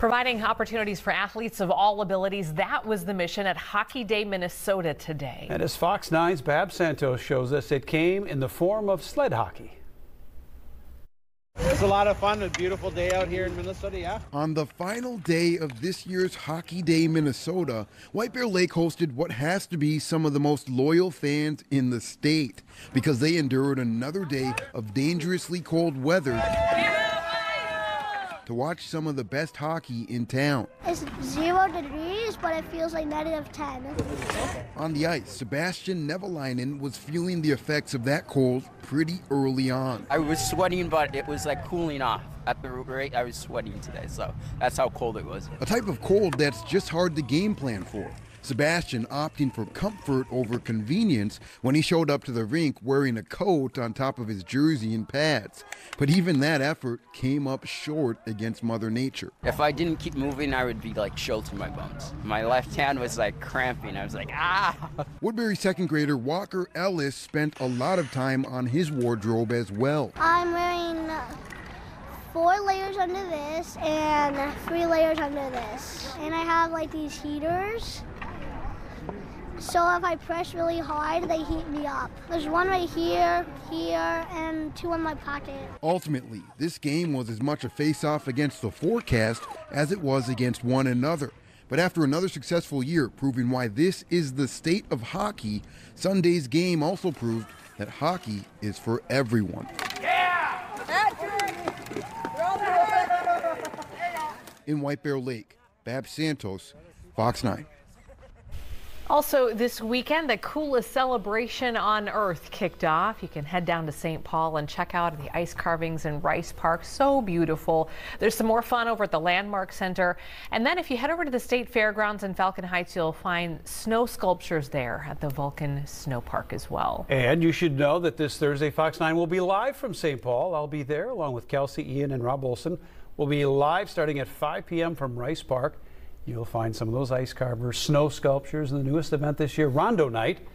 Providing opportunities for athletes of all abilities, that was the mission at Hockey Day Minnesota today. And as Fox 9's Babs Santos shows us, it came in the form of sled hockey. It's a lot of fun, a beautiful day out here in Minnesota, yeah. On the final day of this year's Hockey Day Minnesota, White Bear Lake hosted what has to be some of the most loyal fans in the state because they endured another day of dangerously cold weather to watch some of the best hockey in town. It's zero degrees, but it feels like negative 10. On the ice, Sebastian Nevalainen was feeling the effects of that cold pretty early on. I was sweating, but it was like cooling off. At the rate I was sweating today, so that's how cold it was. A type of cold that's just hard to game plan for. Sebastian opting for comfort over convenience when he showed up to the rink wearing a coat on top of his jersey and pads. But even that effort came up short against Mother Nature. If I didn't keep moving, I would be like chilled to my bones. My left hand was like cramping. I was like, ah. Woodbury second grader Walker Ellis spent a lot of time on his wardrobe as well. I'm wearing four layers under this and three layers under this. And I have like these heaters so if I press really hard, they heat me up. There's one right here, here, and two in my pocket. Ultimately, this game was as much a face-off against the forecast as it was against one another. But after another successful year proving why this is the state of hockey, Sunday's game also proved that hockey is for everyone. Yeah! In White Bear Lake, Babs Santos, Fox 9. Also, this weekend, the coolest celebration on earth kicked off. You can head down to St. Paul and check out the ice carvings in Rice Park. So beautiful. There's some more fun over at the Landmark Center. And then if you head over to the State Fairgrounds in Falcon Heights, you'll find snow sculptures there at the Vulcan Snow Park as well. And you should know that this Thursday, Fox 9 will be live from St. Paul. I'll be there along with Kelsey, Ian, and Rob Olson. We'll be live starting at 5 p.m. from Rice Park. You'll find some of those ice carvers, snow sculptures, and the newest event this year, Rondo Night.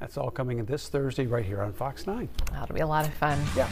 That's all coming in this Thursday right here on Fox 9. That'll be a lot of fun. Yeah.